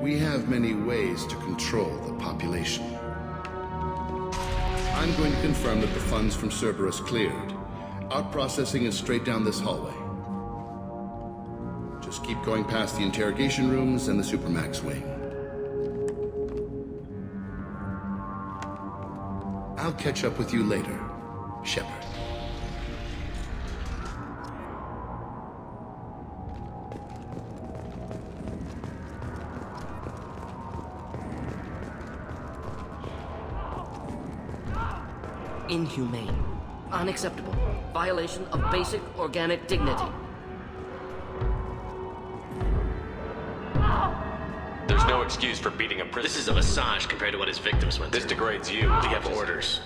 We have many ways to control the population. I'm going to confirm that the funds from Cerberus cleared. Out processing is straight down this hallway. Just keep going past the interrogation rooms and the Supermax wing. I'll catch up with you later, Shepard. Inhumane. Unacceptable. Violation of basic organic dignity. There's no excuse for beating a prisoner. This is a massage compared to what his victims went through. This degrades you. We have orders.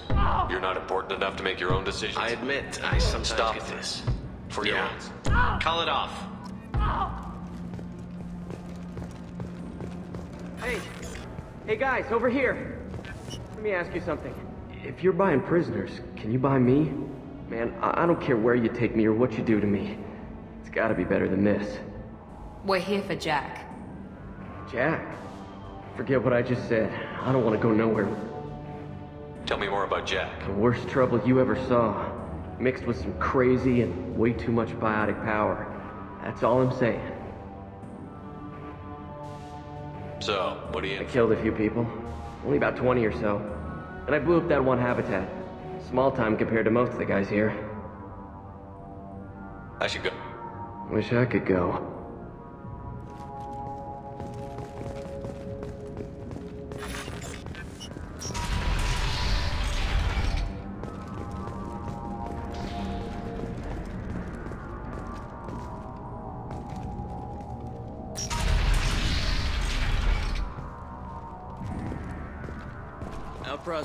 You're not important enough to make your own decisions. I admit, I sometimes Stop get this. this. For your Yeah. own. Call it off. Hey, hey guys, over here. Let me ask you something. If you're buying prisoners, can you buy me? Man, I, I don't care where you take me or what you do to me. It's gotta be better than this. We're here for Jack. Jack, forget what I just said. I don't want to go nowhere. Tell me more about Jack. The worst trouble you ever saw, mixed with some crazy and way too much biotic power. That's all I'm saying. So, what do you- I killed a few people, only about 20 or so. And I blew up that one habitat. Small time compared to most of the guys here. I should go. Wish I could go.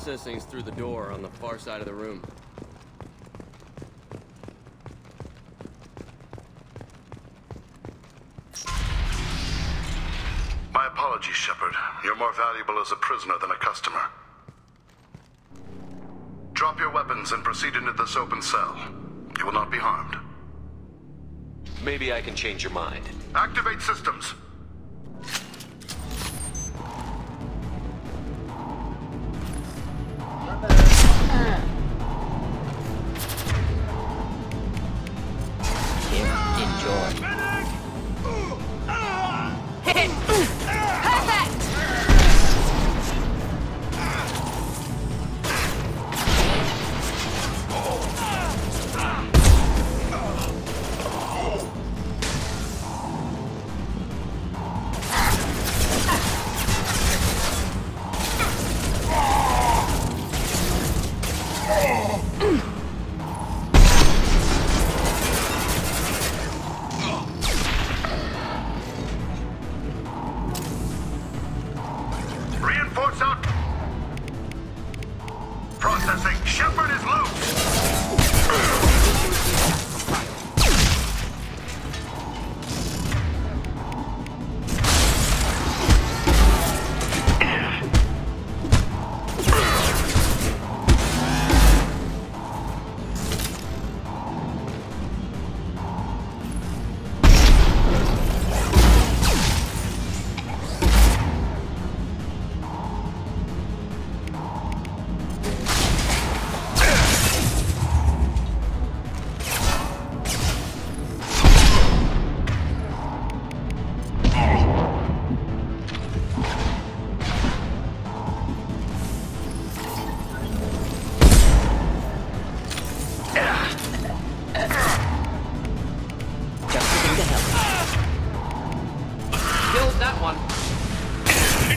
Out processing's through the door on the far side of the room. My apologies, Shepard. You're more valuable as a prisoner than a customer. Drop your weapons and proceed into this open cell. You will not be harmed. Maybe I can change your mind. Activate systems.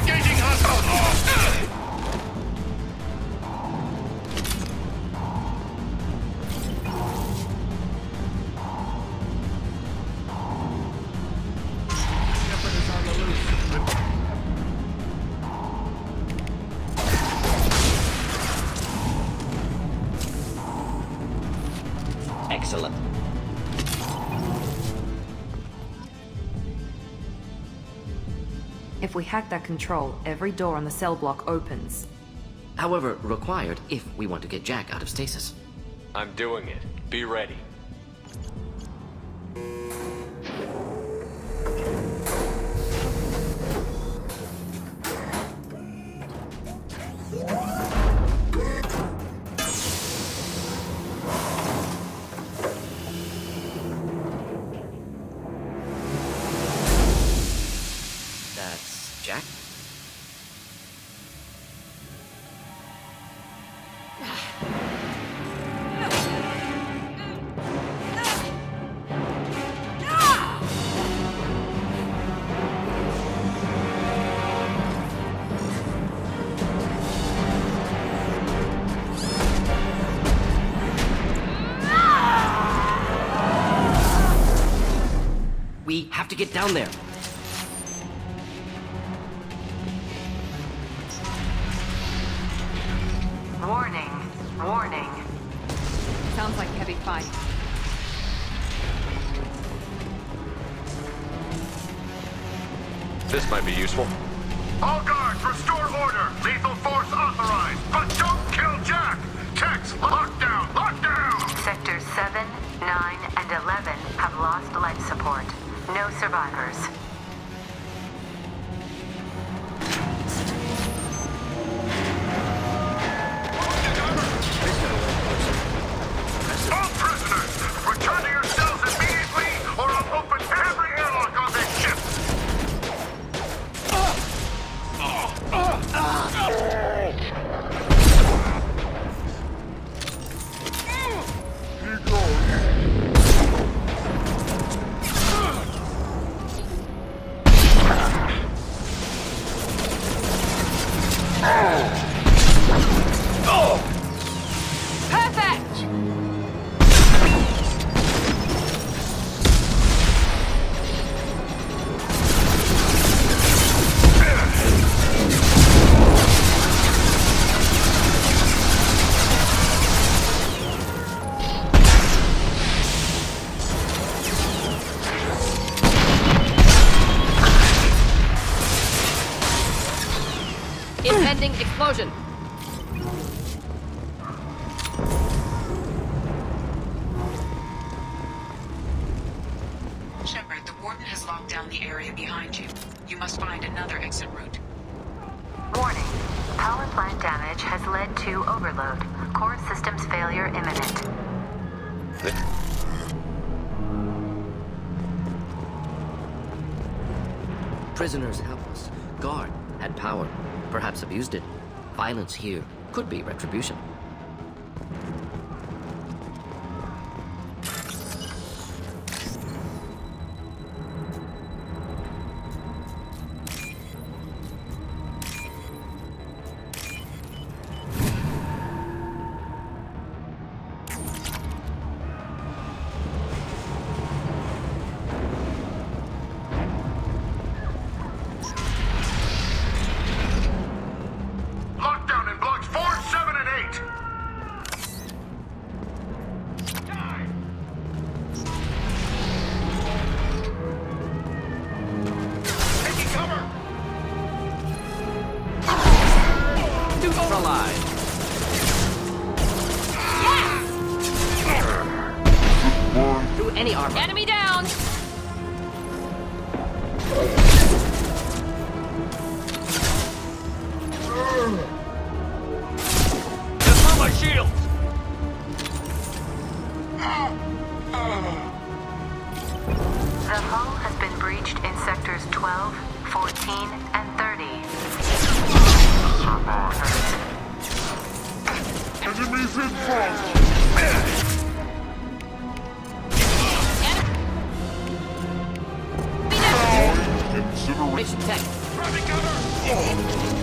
Engaging hostile. If we hack that control, every door on the cell block opens. However, required if we want to get Jack out of stasis. I'm doing it. Be ready. To get down there. Warning. Warning. Sounds like heavy fight. This might be useful. All guards, restore order. Lethal force authorized. But don't kill Jack. Tex, lockdown, lockdown. Sectors 7, 9, and 11 have lost life support. No survivors. Perfect! Impending explosion. Down the area behind you. You must find another exit route. Warning. Power plant damage has led to overload. Core systems failure imminent. Prisoners helpless. Guard had power. Perhaps abused it. Violence here could be retribution. Neutralized. Through any armor. Enemy down! Just my shield! The hull has been breached in sectors 12, 14, and 30. Enemies in front. Mission tech. Excellent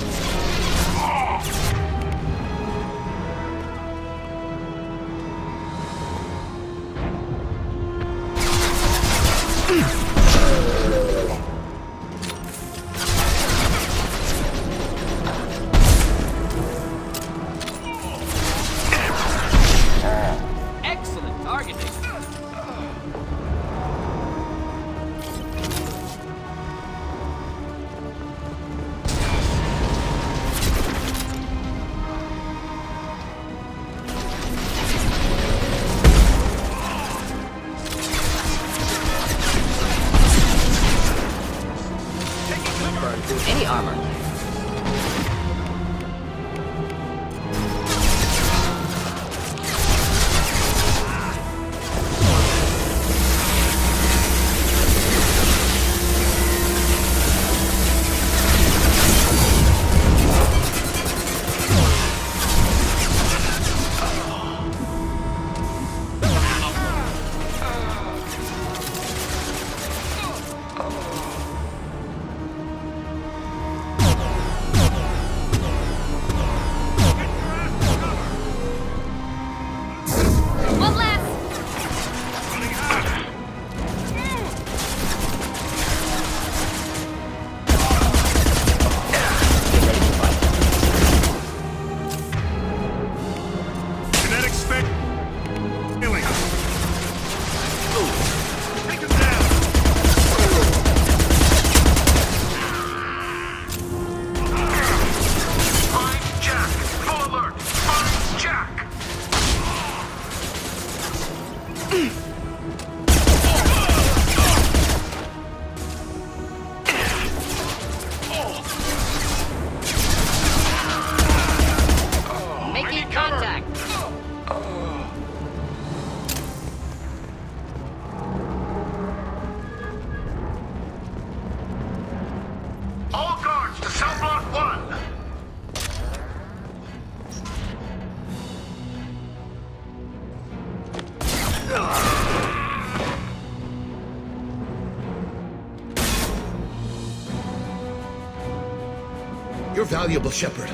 valuable, Shepard.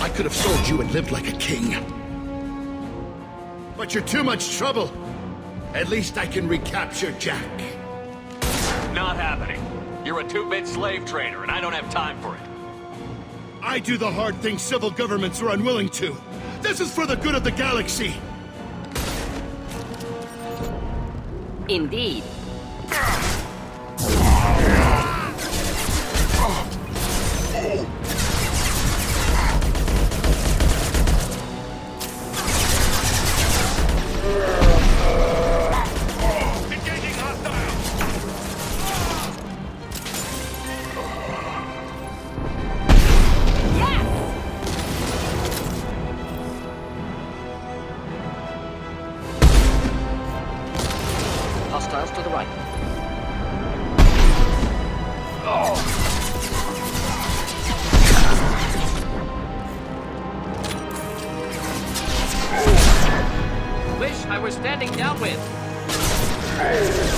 I could have sold you and lived like a king. But you're too much trouble. At least I can recapture Jack. Not happening. You're a two-bit slave trader, and I don't have time for it. I do the hard things civil governments are unwilling to. This is for the good of the galaxy. Indeed. Were standing downwind. Stop!